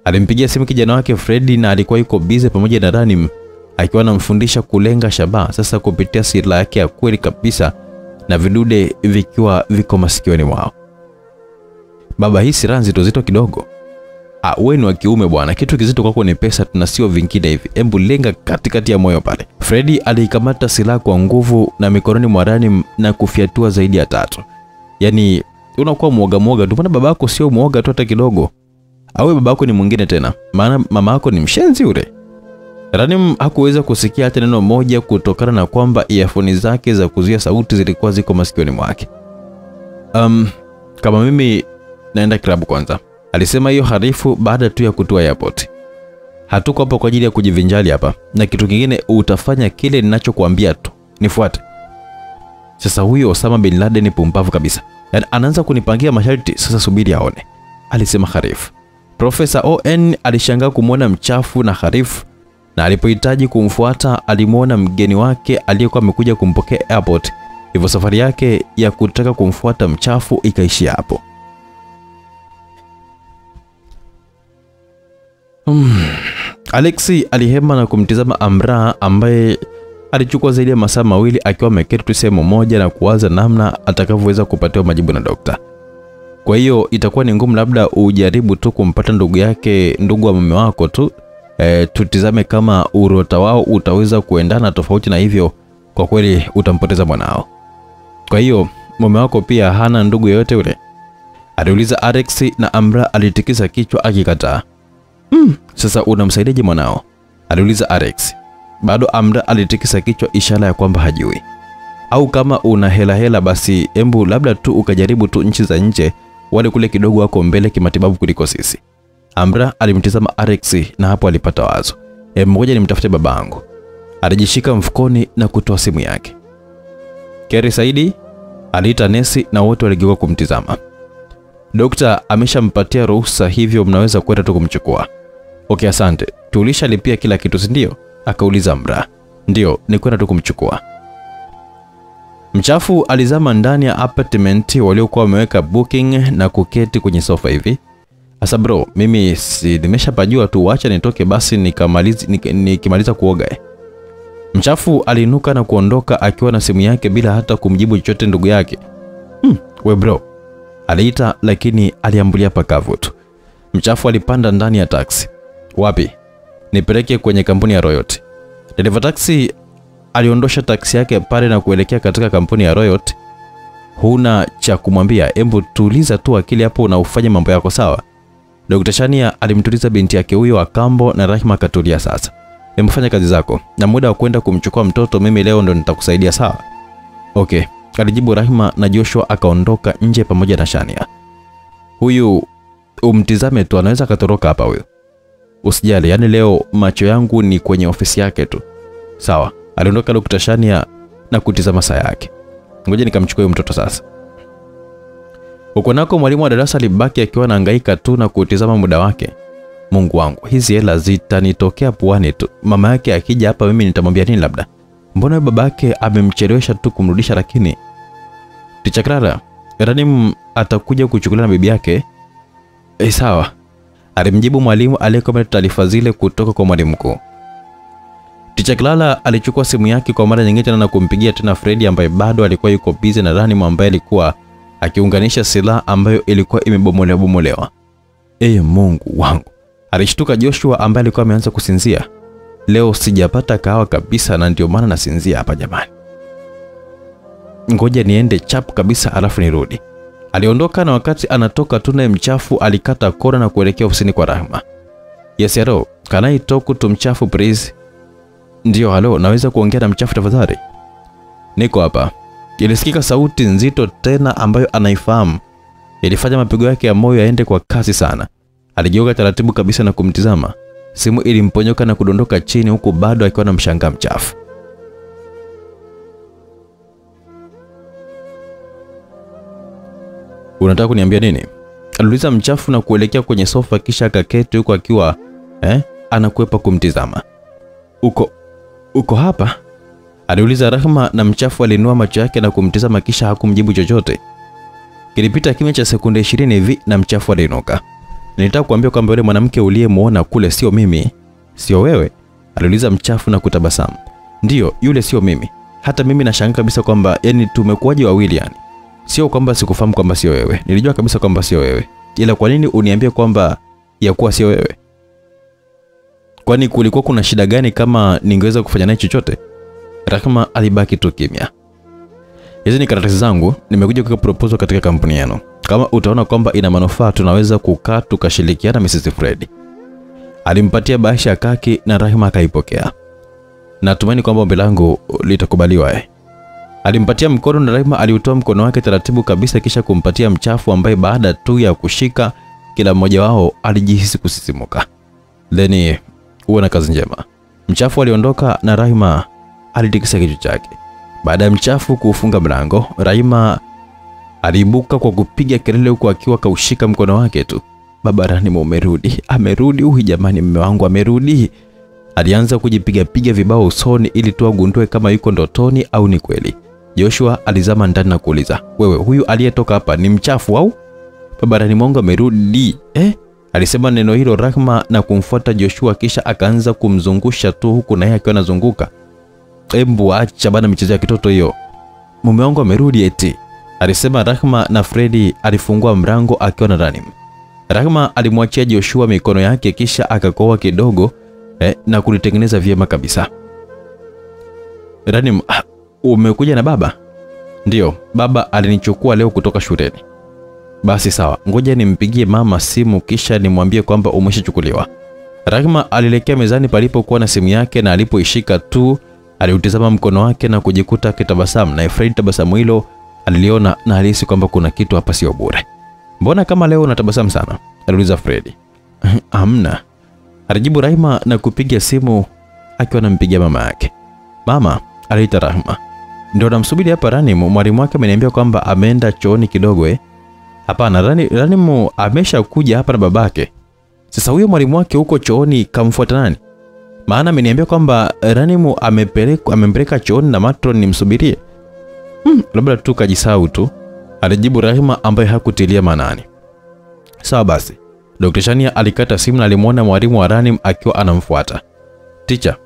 Alimpigia simu kijana wake Fredi na alikuwa yuko bize pamoja na Ranim akiwa anamfundisha kulenga shabaha, sasa kupitia silaha yake ya kweli kabisa na vidude vikiwa viko masikioni mwao. Baba, hii silaha nzito zito kidogo. Ah, wewe ni wa kiume bwana, kitu kizito kwako ni pesa, tuna sio vingine hivi. Embu lenga katikati ya moyo pale. Fredi alikamata silaha kwa nguvu na mikononi mwa Rani na kufyatua zaidi ya tatu. Yaani unakuwa mwoga mwoga tu, mbona babako sio mwoga tu hata kidogo? Au babako ni mwingine tena? Maana mama yako ni mshenzi yule. Ranim hakuweza kusikia hata neno moja kutokana na kwamba iafoni zake za kuzuia sauti zilikuwa ziko masikioni mwake. Um, kama mimi naenda klabu kwanza, alisema hiyo Harifu baada tu ya kutua airport. Hatuko hapa kwa ajili ya kujivinjali hapa, na kitu kingine utafanya kile ninachokuambia tu, nifuate. Sasa huyo Osama bin Laden pumbavu kabisa, yaani anaanza kunipangia masharti. Sasa subiri aone, alisema Harifu. Profesa On alishangaa kumwona mchafu na Harifu na alipohitaji kumfuata alimwona mgeni wake aliyekuwa amekuja kumpokea airport. Hivyo safari yake ya kutaka kumfuata mchafu ikaishia hapo. Hmm. Alexi alihema na kumtizama Amra ambaye alichukua zaidi ya masaa mawili akiwa ameketi tu sehemu moja na kuwaza namna atakavyoweza kupatiwa majibu na dokta. Kwa hiyo itakuwa ni ngumu, labda ujaribu tu kumpata ndugu yake, ndugu wa mume wako tu e, tutizame kama urota wao utaweza kuendana, tofauti na hivyo kwa kweli utampoteza mwanao. Kwa hiyo mume wako pia hana ndugu yoyote ule aliuliza alexi na Amra alitikisa kichwa akikataa. Mm, sasa unamsaidiaje mwanao? aliuliza Alex. Bado Amda alitikisa kichwa, ishara ya kwamba hajui. Au kama una hela hela, basi embu labda tu ukajaribu tu nchi za nje, wale kule kidogo wako mbele kimatibabu kuliko sisi. Amra alimtizama Alex na hapo alipata wazo. Embu ngoja nimtafute babangu. Alijishika mfukoni na kutoa simu yake. Keri Saidi aliita nesi na wote waligeuka kumtizama. Dokta ameshampatia ruhusa, hivyo mnaweza kwenda tu kumchukua. Okay, asante. Tulishalipia kila kitu, si ndio? Akauliza Mra. Ndio, ni kwenda tu kumchukua. Mchafu alizama ndani ya apartment waliokuwa wameweka booking na kuketi kwenye sofa hivi. Asa bro, mimi si nimeshapajua tu, wacha nitoke basi nikimaliza kuoga. eh. Mchafu aliinuka na kuondoka akiwa na simu yake bila hata kumjibu chochote ndugu yake. Hmm, we bro, aliita lakini aliambulia pakavu tu. Mchafu alipanda ndani ya taksi. Wapi? Nipeleke kwenye kampuni ya Royot. Dereva taksi aliondosha taksi yake pale na kuelekea katika kampuni ya Royot. Huna cha kumwambia, embu tuliza tu akili hapo na ufanye mambo yako sawa. Dr. Shania alimtuliza binti yake huyo wa kambo na Rahima akatulia sasa. Emfanya kazi zako na muda wa kwenda kumchukua mtoto mimi leo ndo nitakusaidia sawa? Okay, alijibu Rahima na Joshua akaondoka nje pamoja na Shania. Huyu umtizame tu anaweza akatoroka hapa huyu. Usijali, yani leo macho yangu ni kwenye ofisi yake tu. Sawa, aliondoka Dr. Shania na kutizama saa yake. Ngoja nikamchukua huyo mtoto sasa. Huko nako mwalimu wa darasa alibaki akiwa anahangaika tu na kutizama muda wake. Mungu wangu, hizi hela zitanitokea puani tu. Mama yake akija hapa mimi nitamwambia nini labda? Mbona babake amemchelewesha tu kumrudisha lakini Ticha Clara, Ranim atakuja kuchukuliwa na bibi yake? E, sawa. Alimjibu mwalimu aliyekomea taarifa zile kutoka kwa mwalimu mkuu. Ticha Clara alichukua simu yake kwa mara nyingine tena na kumpigia tena Fredi ambaye bado alikuwa yuko busy na Ranim ambaye alikuwa akiunganisha silaha ambayo ilikuwa imebomolewa bomolewa. Eh, Mungu wangu. Alishtuka Joshua ambaye alikuwa ameanza kusinzia. Leo sijapata kahawa kabisa na ndio maana nasinzia hapa jamani. Ngoja niende chap kabisa alafu nirudi. Aliondoka na wakati anatoka tunaye mchafu alikata kona na kuelekea ofisini kwa Rahma. Yes, hello. Can I talk to mchafu please? Ndiyo, halo, naweza kuongea na mchafu tafadhali? Niko hapa. Ilisikika sauti nzito tena ambayo anaifahamu. Ilifanya mapigo yake ya moyo yaende kwa kasi sana. Aligeuka taratibu kabisa na kumtizama. Simu ilimponyoka na kudondoka chini huku bado akiwa na mshangaa mchafu. Unataka kuniambia nini? Aliuliza mchafu na kuelekea kwenye sofa kisha akaketi huko akiwa eh, anakwepa kumtizama. Uko uko hapa? Aliuliza Rahma na mchafu alinua macho yake na kumtizama kisha hakumjibu chochote. Kilipita kimya cha sekunde ishirini hivi na mchafu aliinuka. Nilitaka kuambia kwamba yule mwanamke uliyemwona kule sio mimi. Sio wewe? Aliuliza mchafu na kutabasamu. Ndiyo, yule sio mimi. Hata mimi nashangaa kabisa kwamba yani tumekuwaje wawili yani. Sio kwamba sikufahamu kwamba sio wewe. Nilijua kabisa kwamba sio wewe. Ila kwa nini uniambie kwamba ya kuwa sio wewe? Kwani kulikuwa kuna shida gani kama ningeweza kufanya naye chochote? Rahma alibaki tu kimya. Hizi ni karatasi zangu, nimekuja kuweka proposal katika kampuni yenu. Kama utaona kwamba ina manufaa, tunaweza kukaa tukashirikiana, Mrs. Fred. Alimpatia bahasha ya kaki na Rahma akaipokea. Natumaini kwamba ombi langu litakubaliwa eh. Alimpatia mkono na Rahma aliutoa mkono wake taratibu kabisa, kisha kumpatia mchafu ambaye baada tu ya kushika kila mmoja wao alijihisi kusisimuka. Leni, uwe na kazi njema. Mchafu aliondoka na Rahma alitikisa kichwa chake. Baada ya mchafu kuufunga mlango, Rahima aliibuka kwa kupiga kelele huku akiwa kaushika mkono wake tu. Baba Rahima, umerudi, amerudi huyu jamani, mme wangu amerudi. Alianza kujipiga piga vibao usoni ili tu agundue kama yuko ndotoni au ni kweli. Joshua alizama ndani na kuuliza, wewe huyu aliyetoka hapa ni mchafu au? Baba mwangu wangu amerudi eh? Alisema neno hilo Rahma na kumfuata Joshua, kisha akaanza kumzungusha tu huku naye akiwa anazunguka. Embu acha bana michezo ya kitoto hiyo. Mume wangu amerudi eti. Alisema Rahma na Fredi alifungua mrango akiwa na Ranim. Rahma alimwachia Joshua mikono yake kisha akakoa kidogo eh, na kulitengeneza vyema kabisa. Ranim, ah, umekuja na baba? Ndiyo, baba alinichukua leo kutoka shuleni. Basi sawa, ngoja nimpigie mama simu kisha nimwambie kwamba umeshachukuliwa. Rahma alielekea mezani palipokuwa na simu yake na alipoishika tu aliutizama mkono wake na kujikuta akitabasamu, na Fred tabasamu hilo aliliona na alihisi kwamba kuna kitu hapa sio bure. Mbona kama leo unatabasamu sana? aliuliza Fred. amna alijibu Rahma na kupiga simu akiwa anampigia mama yake. Mama, aliita Rahma. Ndio namsubiri hapa Ranim, mwalimu wake ameniambia kwamba ameenda chooni kidogo eh. Hapana, Ranimu Ranim ameshakuja hapa na babake. Sasa huyo mwalimu wake huko chooni kamfuata nani? Maana ameniambia kwamba Ranimu amepeleka amempeleka chooni na matron nimsubirie. Hmm, labda tu kajisahau tu, alijibu Rahima ambaye hakutilia manani. Sawa basi. Dr. Shania alikata simu na alimwona mwalimu wa Ranim akiwa anamfuata. Ticha,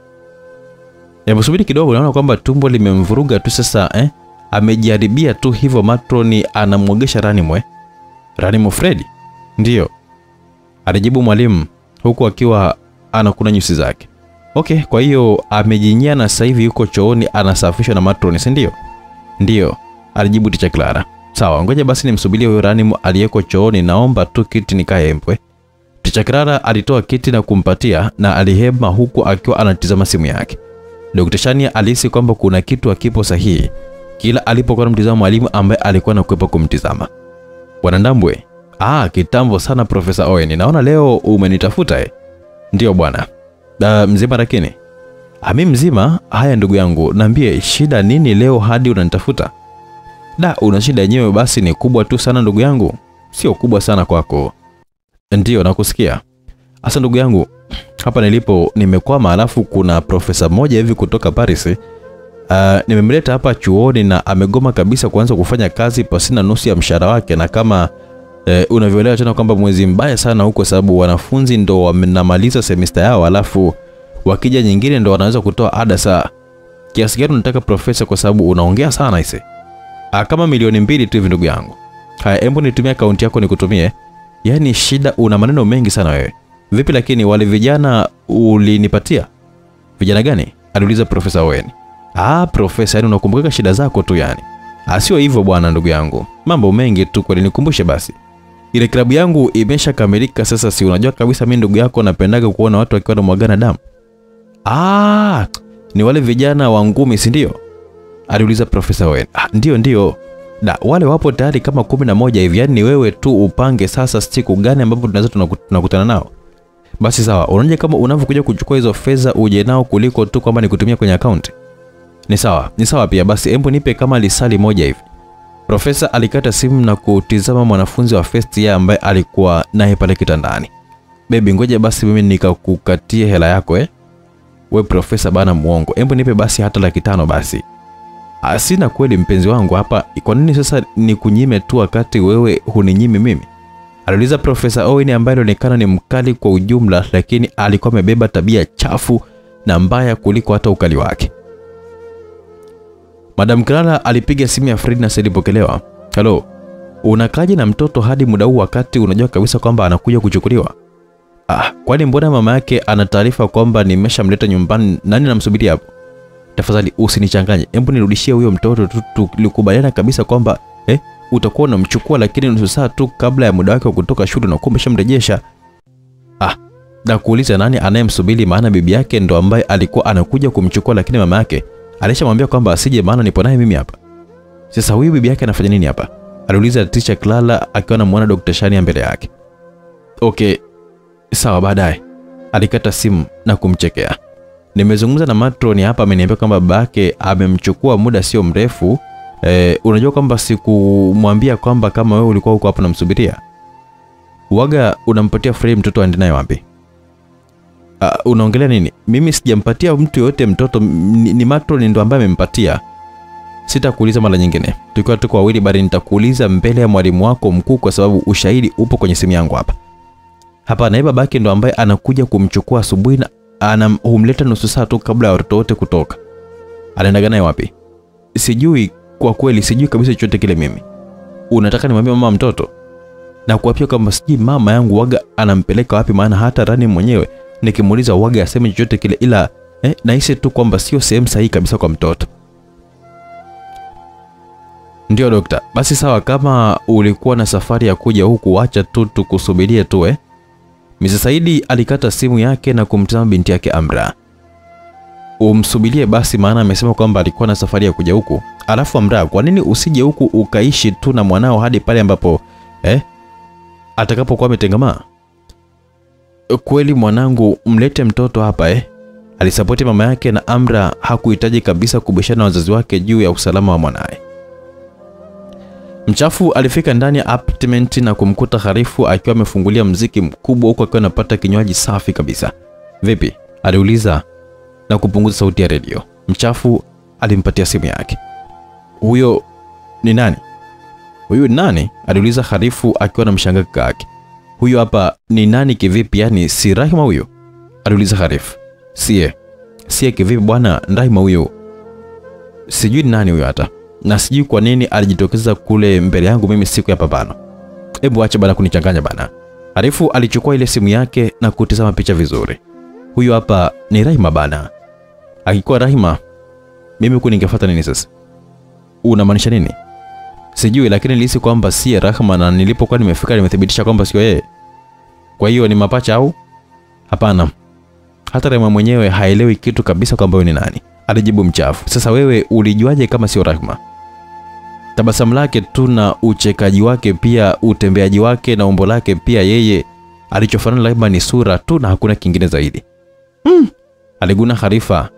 hebu subiri kidogo, naona kwamba tumbo limemvuruga tu sasa eh? Amejaribia tu hivyo matroni anamwogesha Ranimwe. eh? Fredi? Fred? Ndiyo. Alijibu mwalimu huku akiwa anakuna nyusi zake. Okay, kwa hiyo amejinyia na sasa hivi yuko chooni anasafishwa na matroni, si ndio? Ndio, alijibu ticha Clara. Sawa, ngoja basi nimsubirie huyo Ranimwe aliyeko chooni, naomba tu kiti nikae mpwe. Ticha Clara alitoa kiti na kumpatia na alihema huku akiwa anatizama simu yake. Dr. Shania alihisi kwamba kuna kitu akipo sahihi kila alipokuwa anamtizama mwalimu ambaye alikuwa anakwepa kumtizama. Bwana Ndambwe, ah, kitambo sana Profesa Owen, naona leo umenitafuta eh? Ndio bwana. da mzima lakini? Ami mzima. Haya ndugu yangu, naambie shida nini leo hadi unanitafuta? Da, una shida yenyewe basi ni kubwa tu sana ndugu yangu. Sio kubwa sana kwako. Ndiyo nakusikia. Asa ndugu yangu, hapa nilipo nimekwama, alafu kuna profesa mmoja hivi kutoka Paris. Uh, nimemleta hapa chuoni na amegoma kabisa kuanza kufanya kazi pasina nusu ya mshahara wake, na kama eh, unavyoelewa tena kwamba mwezi mbaya sana huko, sababu wanafunzi ndo wanamaliza semester yao, alafu wakija nyingine ndo wanaweza kutoa ada. Saa kiasi gani unataka profesa? Kwa sababu unaongea sana ise. Ah, kama milioni mbili tu hivi ndugu yangu. Haya, hebu nitumie akaunti yako nikutumie. Yaani shida, una maneno mengi sana wewe. Vipi lakini wale vijana ulinipatia? Vijana gani? aliuliza Profesa Owen. Ah, profesa, yani unakumbuka shida zako tu yani. Asio sio hivyo bwana ndugu yangu. Mambo mengi tu kweli, nikumbushe basi. Ile klabu yangu imeshakamilika sasa, si unajua kabisa mimi ndugu yako napendaga kuona watu wakiwa wanamwagana damu. Ah, ni wale vijana wa ngumi, si ndio? aliuliza Profesa Owen. Ah, ndio ndio. Da, wale wapo tayari kama kumi na moja hivi, yaani ni wewe tu upange sasa siku gani ambapo tunaweza tunakutana nao. Basi sawa, unaje kama unavyokuja kuchukua hizo fedha uje nao kuliko tu kwamba nikutumia kwenye akaunti. Ni sawa, ni sawa pia. Basi hebu nipe kama lisali moja hivi. Profesa alikata simu na kutizama mwanafunzi wa first year ambaye alikuwa naye pale kitandani. Bebi, ngoja basi mimi nikakukatie hela yako eh. We profesa bana muongo. Hebu nipe basi hata laki tano basi. Asina kweli mpenzi wangu hapa. Kwa nini sasa nikunyime tu wakati wewe huninyimi mimi? Aliuliza Profesa Owen ambaye alionekana ni mkali kwa ujumla, lakini alikuwa amebeba tabia chafu na mbaya kuliko hata ukali wake. Madam Clara alipiga simu ya Fred na ilipokelewa. Halo, unakaje na mtoto hadi muda huu wakati unajua kabisa kwamba anakuja kuchukuliwa? Ah, kwani mbona mama yake ana taarifa kwamba nimeshamleta nyumbani? Nani namsubiri hapo? Tafadhali usinichanganye, hebu nirudishie huyo mtoto tu. Tulikubaliana kabisa kwamba eh, utakuwa unamchukua, lakini nusu saa tu kabla ya muda wake wa kutoka shule unakuwa umeshamrejesha. Ah, na kuuliza nani anayemsubiri? Maana bibi yake ndo ambaye alikuwa anakuja kumchukua, lakini mama yake alishamwambia kwamba asije, maana nipo naye mimi hapa. Sasa huyu bibi yake anafanya nini hapa? aliuliza Tisha Clara akiwa anamuona Dr. Shania mbele yake. Okay, sawa, baadaye. Alikata simu na kumchekea. Nimezungumza na matroni hapa, ameniambia kwamba babake amemchukua muda sio mrefu. E, unajua kwamba sikumwambia kwamba kama wewe ulikuwa huko hapo namsubiria. Waga unampatia frame mtoto aende naye wapi? Uh, unaongelea nini? Mimi sijampatia mtu yoyote mtoto, ni, ni matroni ndo ambaye amempatia. Sitakuuliza mara nyingine, tukiwa tuko wawili, bali nitakuuliza mbele ya mwalimu wako mkuu, kwa sababu ushahidi upo kwenye simu yangu hapa. Hapa naye babake ndo ambaye anakuja kumchukua asubuhi na anamleta nusu saa tu kabla ya watoto wote kutoka. Anaendaga naye wapi? Sijui kwa kweli, sijui kabisa chochote kile. Mimi unataka nimwambie mama mtoto na kuapia kwamba sijui mama yangu waga anampeleka wapi, maana hata Rani mwenyewe nikimuuliza waga aseme chochote kile, ila eh, nahisi tu kwamba sio sehemu sahihi kabisa kwa mtoto. Ndio dokta, basi sawa, kama ulikuwa na safari ya kuja huku, acha tu tukusubirie tu eh. Mzee Saidi alikata simu yake na kumtazama binti yake Amra. Umsubirie basi, maana amesema kwamba alikuwa na safari ya kuja huku. Alafu Amra, kwa nini usije huku ukaishi tu na mwanao hadi pale ambapo eh, atakapokuwa ametengamaa? Kweli mwanangu, mlete mtoto hapa eh. Alisapoti mama yake na Amra hakuhitaji kabisa kubishana na wazazi wake juu ya usalama wa mwanaye. Mchafu alifika ndani ya apartment na kumkuta Harifu akiwa amefungulia mziki mkubwa huku akiwa anapata kinywaji safi kabisa. Vipi? aliuliza na kupunguza sauti ya redio. Mchafu alimpatia simu yake. Huyo ni nani? Huyu ni nani? aliuliza Harifu akiwa na mshangao kaka yake. Huyo hapa ni nani kivipi? Yani si Rahima huyo? aliuliza Harifu. Sie. Sie kivipi bwana? Rahima huyo. Sijui ni nani huyo hata na sijui kwa nini alijitokeza kule mbele yangu mimi siku ya pambano. Hebu acha bana kunichanganya bana. Harifu alichukua ile simu yake na kutizama picha vizuri. Huyo hapa ni Rahima bana. Akikuwa Rahima, mimi huku ningefuata nini sasa? Unamaanisha nini? Sijui, lakini nilihisi kwamba si Rahma, na nilipokuwa nimefika nimethibitisha kwamba sio yeye. Kwa hiyo ni mapacha au? Hapana. Hata Rahma mwenyewe haelewi kitu kabisa kwamba ni nani. Alijibu mchafu. Sasa wewe ulijuaje kama sio Rahma? Tabasamu lake tu na uchekaji wake, pia utembeaji wake na umbo lake, pia yeye alichofanana Rahma ni sura tu na hakuna kingine zaidi. Hmm. Aliguna Harifa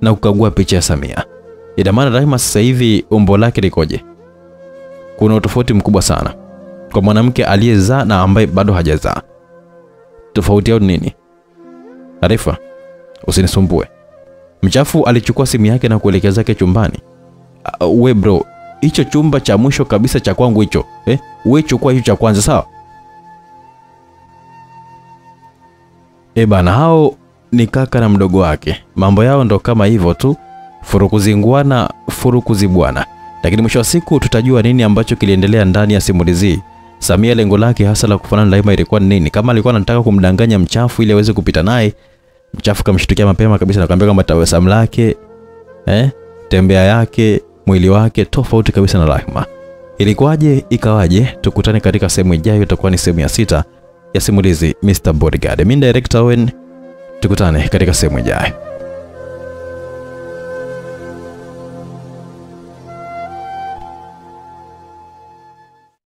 na kukagua picha ya Samia. Ina maana Rahma sasa hivi umbo lake likoje? Kuna utofauti mkubwa sana kwa mwanamke aliyezaa na ambaye bado hajazaa. Tofauti yao nini? Arifa, usinisumbue. Mchafu alichukua simu yake na kuelekea zake chumbani. Uh, we bro, hicho chumba cha mwisho kabisa cha kwangu hicho. Eh? We chukua hicho cha kwanza sawa? E bana, hao ni kaka na mdogo wake. Mambo yao ndo kama hivyo tu. Furukuzinguana, furukuzibwana. Lakini mwisho wa siku tutajua nini ambacho kiliendelea ndani ya simulizi. Samia lengo lake hasa la kufanana Laima ilikuwa ni nini? Kama alikuwa anataka kumdanganya Mchafu ili aweze kupita naye, Mchafu kamshtukia mapema kabisa na kumwambia kwamba tabasamu lake, eh, tembea yake, mwili wake tofauti kabisa na Laima. Ilikuwaje? Ikawaje? Tukutane katika sehemu ijayo, itakuwa ni sehemu ya sita ya simulizi Mr. Bodyguard. Mimi director Owen, tukutane katika sehemu ijayo.